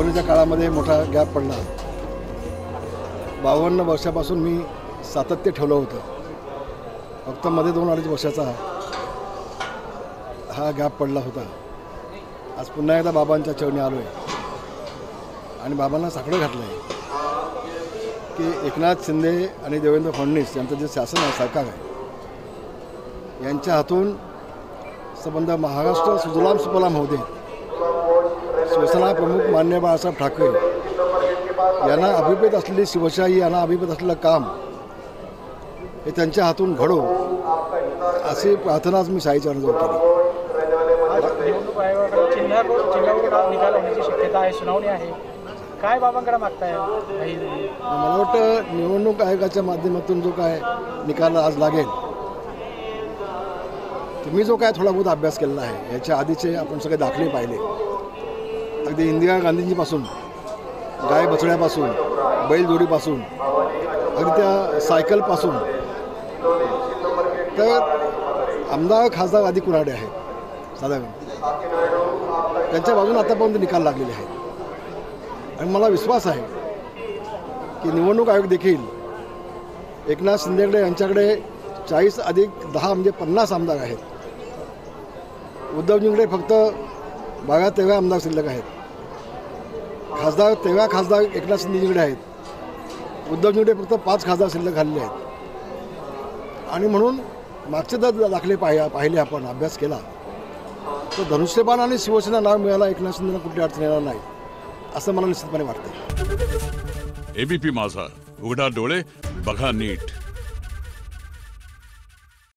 मतदानामध्ये मोठा गॅप पडला. बावन्न वर्षापासून मी सातत्य ठेवलं होतं. फक्त मध्ये दोन अडीच वर्षाचा हा गॅप पडला होता. आज पुन्हा एकदा बाबांच्या चरणी आलो आहे आणि बाबांना साकडं घातलं आहे की एकनाथ शिंदे आणि देवेंद्र फडणवीस यांचं जे शासन आहे सरकार आहे यांच्या हातून संबंध महाराष्ट्र सुजलाम सुफलाम होते शिवसेना प्रमुख मान्य बाळासाहेब ठाकरे यांना अभिप्रेत असलेली शिवशाही यांना अभिप्रेत असलेलं काम हे त्यांच्या हातून घडो अशी प्रार्थनाच मी शाहीच्या अनुजवळ केली. काय बाबांकडे मागताय मला वाटतं निवडणूक आयोगाच्या माध्यमातून जो काय निकाल आज लागेल तुम्ही जो काय थोडा बहुत अभ्यास केलेला आहे याच्या आधीचे आपण सगळे दाखले पाहिले. अगदी इंदिरा गांधींजीपासून गाय बछड्यापासून बैलजोडीपासून अगदी त्या सायकलपासून. तर आमदार खासदार आदी कुणाडे आहेत साधारण. त्यांच्या बाजूने आतापर्यंत निकाल लागलेले आहेत. आणि मला विश्वास आहे की निवडणूक आयोग देखील एकनाथ शिंदेकडे यांच्याकडे चाळीस अधिक दहा म्हणजे पन्नास आमदार आहेत. उद्धवजींकडे फक्त बारा तेव्हा आमदार शिल्लक आहेत. खासदार तेव्हा खासदार एकनाथ शिंदेजीकडे आहेत. उद्धवजींकडे फक्त पाच खासदार शिल्लक झालेले आहेत. आणि म्हणून मागचे जर दाखले पाहि पाहिले आपण अभ्यास केला तर धनुष्यबाण आणि शिवसेना नाव मिळायला एकनाथ शिंदेना कुठली अडचण येणार नाही असं मला निश्चितपणे वाटतं एबीपी माझा उघडा डोळे बघा नीट.